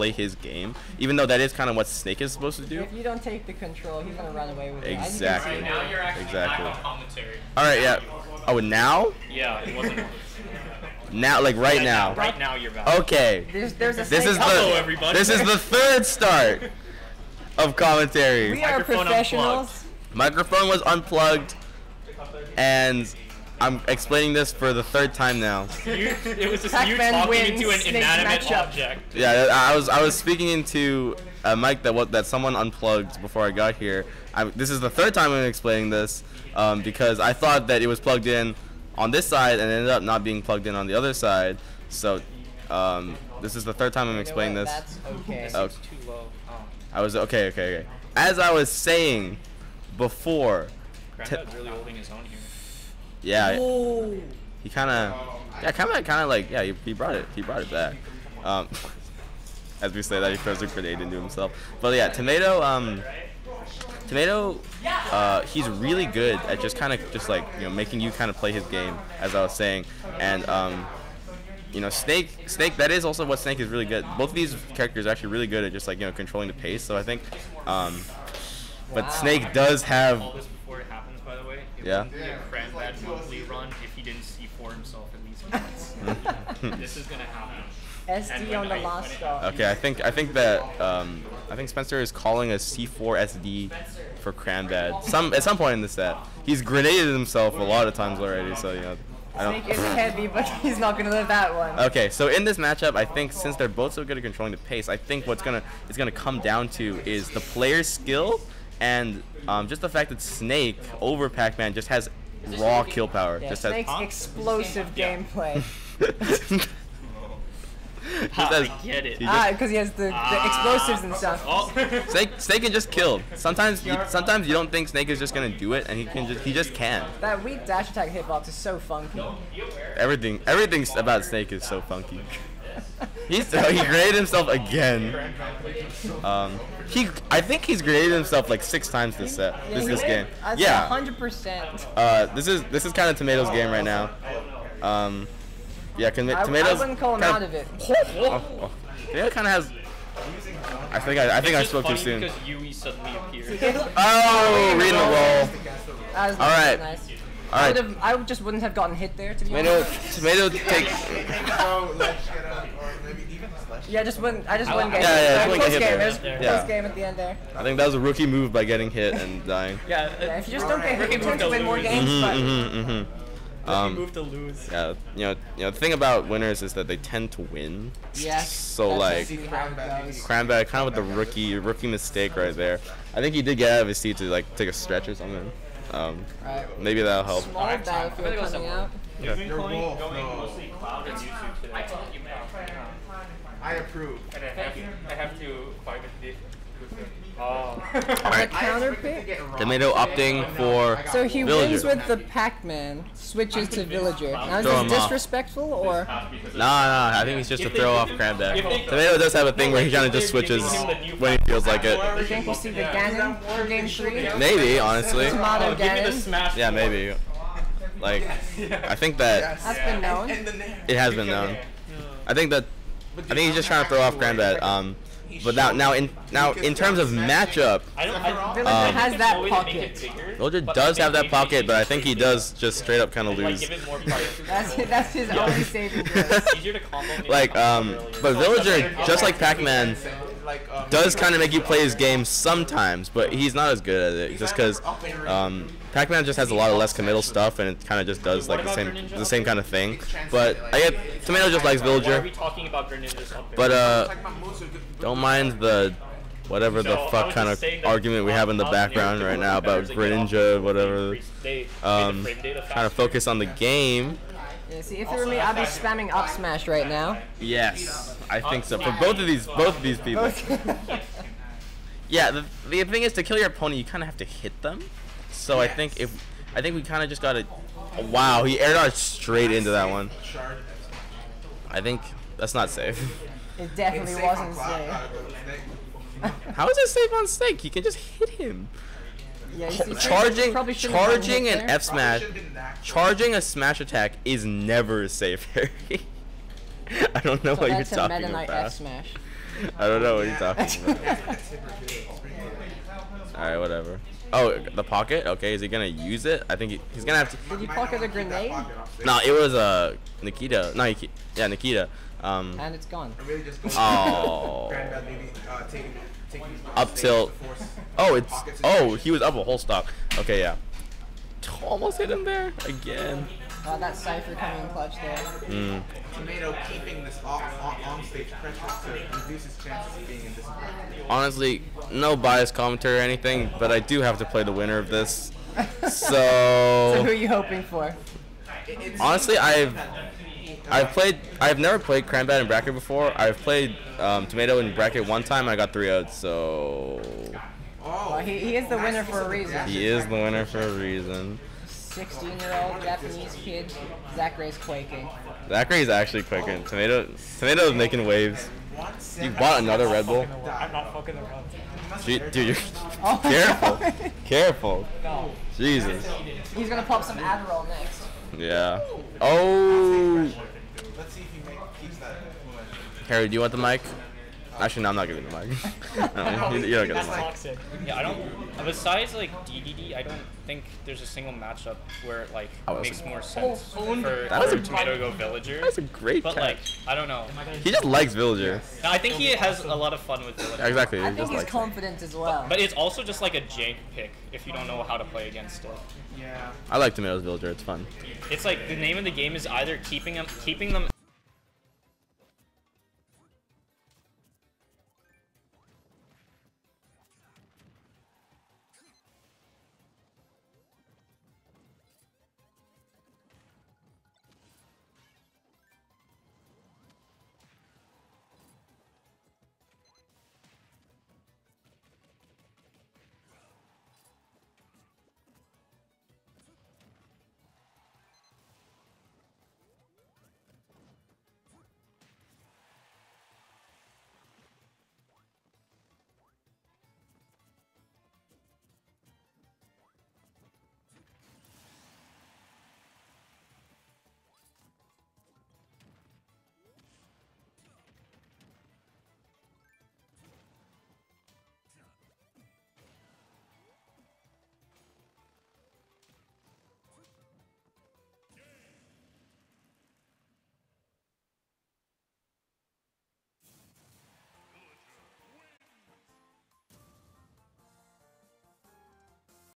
play his game, even though that is kind of what Snake is supposed to do. If you don't take the control, he's gonna run away with it. You Exactly. see Now you're actually Exactly. live on commentary. All right, yeah. Oh, now, Yeah, it wasn't. now, like right now. Right now you're back. Okay. There's there's a This snake is up Hello, the everybody. this is the third start of commentary. We are Microphone professionals. Microphone was unplugged, and I'm explaining this for the third time now. You, it was just you Pac-Man talking into an inanimate object. Yeah, I was I was speaking into a mic that what that someone unplugged before I got here. I, this is the third time I'm explaining this um, because I thought that it was plugged in on this side and it ended up not being plugged in on the other side. So um, this is the third time I'm You know explaining what? this. That's okay. Oh, It's too low. Oh. I was okay, okay, okay. As I was saying before, Kranbad's really holding his own here. Yeah, Oh. he kind of, yeah, kind of, kind of like, yeah, he, he brought it, he brought it back. Um, as we say that, he throws a grenade into himself. But yeah, tomato, um, tomato, uh, he's really good at just kind of just like you know making you kind of play his game, as I was saying, and um, you know, Snake, Snake, that is also what Snake is really good. Both of these characters are actually really good at just like you know controlling the pace. So I think, um, but Snake does have It Yeah. wouldn't be a Kranbad monthly run if he didn't see for himself at least once. this is gonna happen. SD on the I- last when stop. Okay, I think I think that um, I think Spencer is calling a C4 SD for Kranbad. Some at some point in the set, he's grenaded himself a lot of times already. So you know, I Snake is heavy, but he's not gonna live that one. Okay, so in this matchup, I think since they're both so good at controlling the pace, I think what's gonna it's gonna come down to is the player's skill and um, just the fact that Snake over Pac-Man just has raw kill power. Yeah, just Snake's has. explosive gameplay. just has- I get it. he ah, because he has the, the Ah. explosives and stuff. Oh. Snake, Snake can just kill. Sometimes, you, sometimes you don't think Snake is just gonna do it, and he can just, he just can. That weak dash attack hitbox is so funky. Everything, everything about Snake is so funky. He's he graded himself again. Um, he, I think he's graded himself like six times this set, this this game. Yeah. 100%. Uh, this is this is kind of Tomato's game right now. Um, yeah, con- I, I Tomato's. wouldn't call him kinda- out of it. Oh, oh. Tomato kind of has. I think I, I think I It's just spoke too soon. Because Yui suddenly appeared. Oh, reading the roll. All right. nice. All I, would've, I just wouldn't have gotten hit there, to be Tomato, honest. tomato takes. Yeah, just wouldn't. I just I- wouldn't get Yeah, hit. yeah, just wouldn't close get hit game. there. It was Yeah. close game at the end there. I think that was a rookie move by getting hit and dying. Yeah, Yeah, if you just don't get hit, Rookie you tend moved to to win more lose. games. Mhm, but mhm, mm -hmm. um, move to lose. yeah, you know, you know, the thing about winners is that they tend to win. yes. So like, usually how. Kranbad kind of with the rookie rookie mistake right there. I think he did get out of his seat to like take a stretch or something. Um, Right. maybe that'll help. Small Alright, battlefield I'm gonna go coming somewhere. out. You've been You're going, going no. mostly cloud and YouTube today. I told you, man. I approve. And I have, I have to fight with this. Oh. Alright. Counter pick. Tomato opting for So he Villager. wins with the Pac-Man, switches to Villager. Now is Throw this him off. disrespectful or? Nah, nah. I think he's just to If they throw off him- Kranbad. they- Tomato does have a thing where he kind of just If they give switches him when he feels like it. You think we'll see the Ganon for game three? Maybe, honestly. Tomato Oh, give me the Ganon. Yeah, maybe. Like, I think that That's been known. it has been known. I think that I think he's just trying to throw off Kranbad. Um, but now, now in now in terms of matchup, I don't. I, Villager Um, has that pocket. it but does have that pocket, but I think he does just straight up kind of lose. give it more priority. That's that's his only saving grace. It's easier to combo. maybe Like, um, earlier. but Villager, just like Pac-Man, um, does kind of make you play his game sometimes, but he's not as good at it just because um, Pac-Man just has a lot of less committal stuff and it kind of just does like the same the same kind of thing. But I get Tomato just likes Why are we Villager, talking about Greninja's up there? but uh, don't mind the whatever the fuck kind of argument we have in the background right now about better to get off Greninja, whatever. free- they Um, frame data trying to faster. focus on the game. Yeah, see, if it were me, I'd be spamming up smash right now. Yes, I think so. For both of these, both of these people. Yeah, the, the thing is to kill your opponent, you kind of have to hit them. So I think if I think we kind of just got to. Wow, he air dodged straight into that one. I think that's not safe. It definitely wasn't safe. How is it safe on Snake? You can just hit him. Yeah, see, Charging, probably shouldn't have gotten charging hit an. F smash, charging a smash attack is never safe. Harry. I don't know So what you're talking Meta Knight F about. smash. I don't know what you're talking about. All right, whatever. Oh, the pocket. Okay, is he gonna use it? I think he, he's gonna have to. Did you pocket a grenade? No, it was uh Nikita. No, Nikita. Yeah, Nikita. Um, And it's gone. I'm really just going Oh. Kranbad maybe uh, taking, taking Up tilt. To force oh, it's oh he was up a whole stock. Okay, yeah. Almost hit him there again. Uh, that Cypher coming clutch there. Mm. Tomato keeping this off, on, on stage pressure to reduce his chances of being in this. Honestly, no biased commentary or anything, but I do have to play the winner of this. So so who are you hoping for? honestly, I've I've played I've never played Kranbad in bracket before. I've played um, Tomato in bracket one time. I got three outs, so Well, he, he is the winner for a reason. he is the winner for a reason. 16 year old Japanese kid. Zach Ray's quaking. Zachary's actually quaking. Tomato Tomato's making waves. You bought another Red Bull? I'm not fucking around. Gee, Dude, you're Oh my careful. God. Careful. Jesus. He's gonna pop some Adderall next. Yeah. Oh. let's see if he make, keeps that. Harry, do you want the mic? Actually, no, I'm not giving the mic. No, you, you don't get the mic. Toxic. Yeah, I don't. Besides like DDD, I don't think there's a single matchup where it like oh, I was- makes more sense for, That was for a- Tomato go Villager. That's a great But catch. like, I don't know. He just likes Villager. I think he has a lot of fun with Villager. Exactly. I He think just he's likes it. confident as well. But it's also just like a jank pick if you don't know how to play against it. Yeah. I like Tomatoes Villager. It's fun. It's like the name of the game is either keeping them keeping them